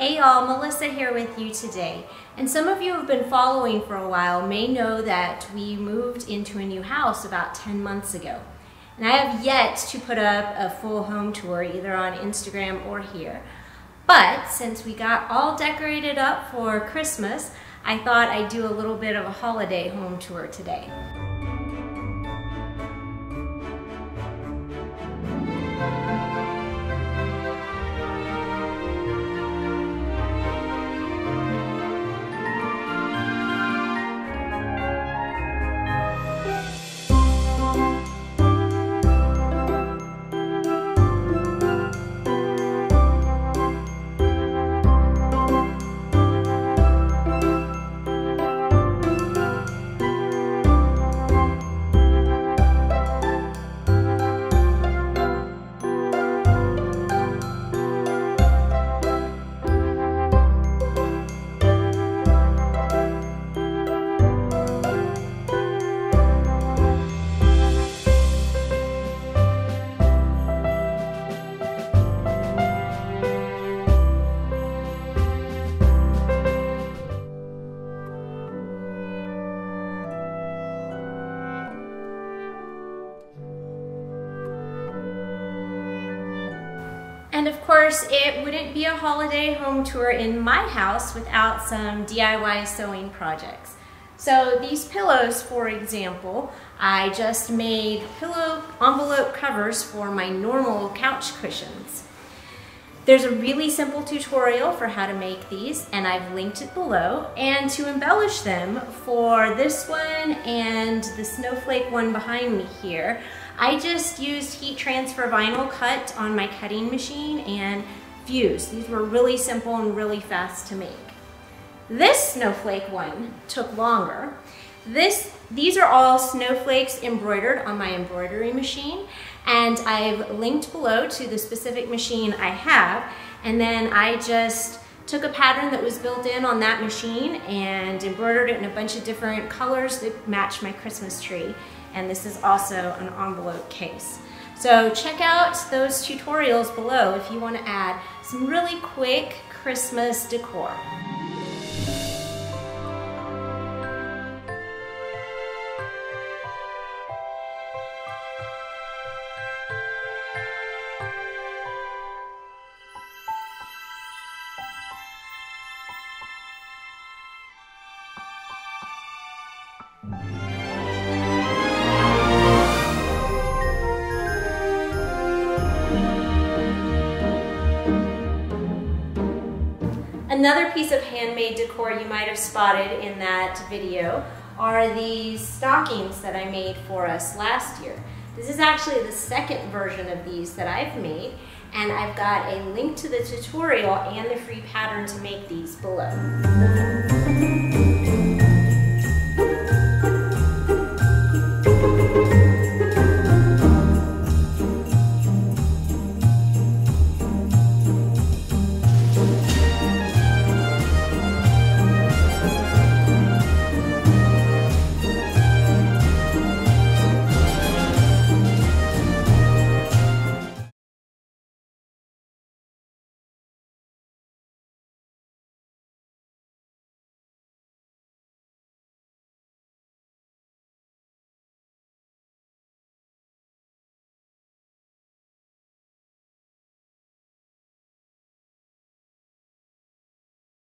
Hey y'all, Melissa here with you today. And some of you have been following for a while may know that we moved into a new house about 10 months ago. And I have yet to put up a full home tour either on Instagram or here. But since we got all decorated up for Christmas, I thought I'd do a little bit of a holiday home tour today. And of course, it wouldn't be a holiday home tour in my house without some DIY sewing projects. So these pillows, for example, I just made pillow envelope covers for my normal couch cushions. There's a really simple tutorial for how to make these and I've linked it below. And to embellish them for this one and the snowflake one behind me here, I just used heat transfer vinyl cut on my cutting machine and fused. These were really simple and really fast to make. This snowflake one took longer. This, these are all snowflakes embroidered on my embroidery machine and I've linked below to the specific machine I have and then I just took a pattern that was built in on that machine and embroidered it in a bunch of different colors that match my Christmas tree and this is also an envelope case. So check out those tutorials below if you want to add some really quick Christmas decor. Another piece of handmade decor you might have spotted in that video are these stockings that I made for us last year. This is actually the second version of these that I've made and I've got a link to the tutorial and the free pattern to make these below.